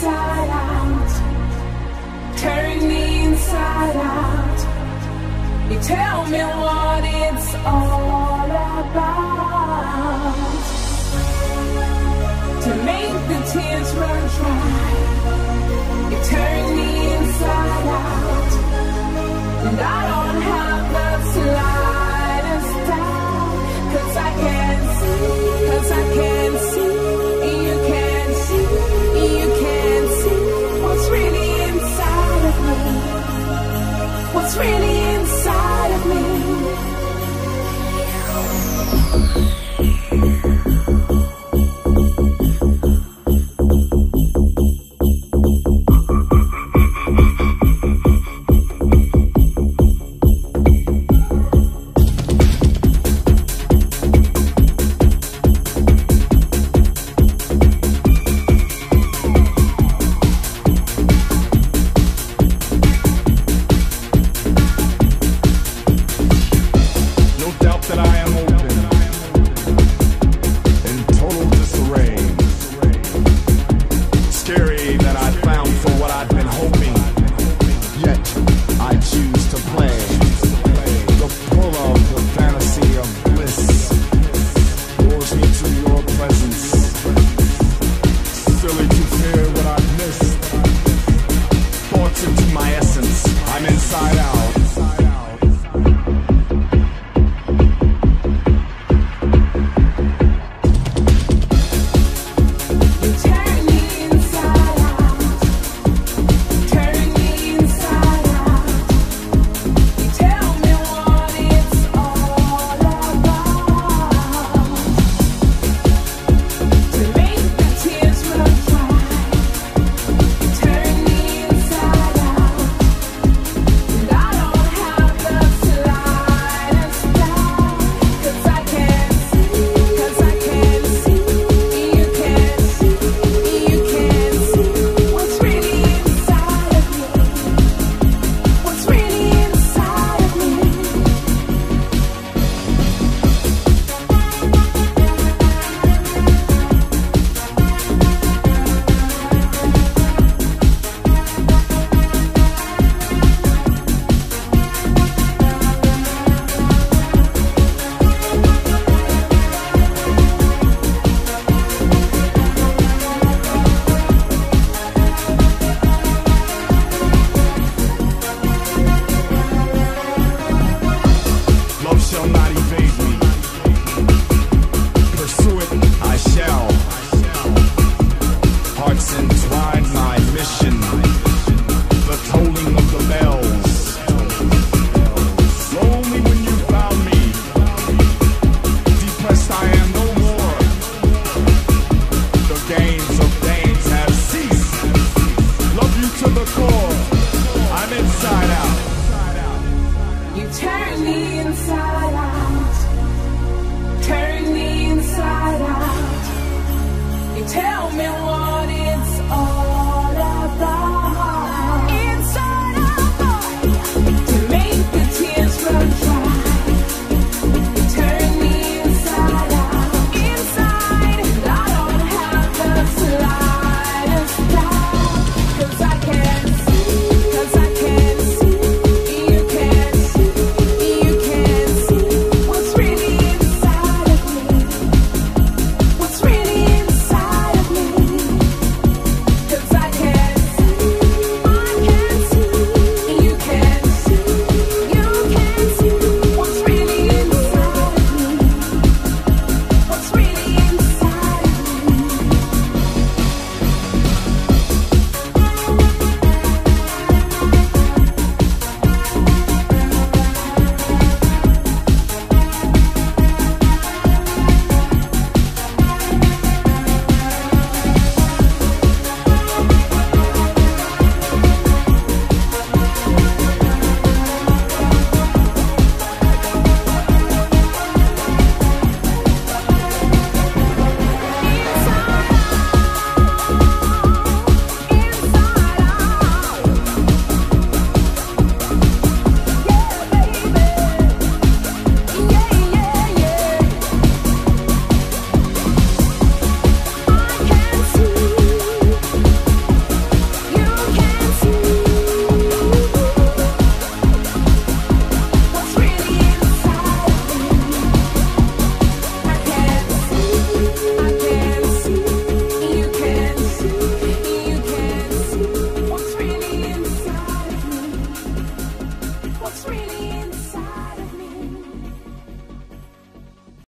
Turn out, me inside out. You tell me what it's all about to make the tears run dry. I'm open. to the core. I'm inside out. You turn me inside out. Turn me inside out. You tell me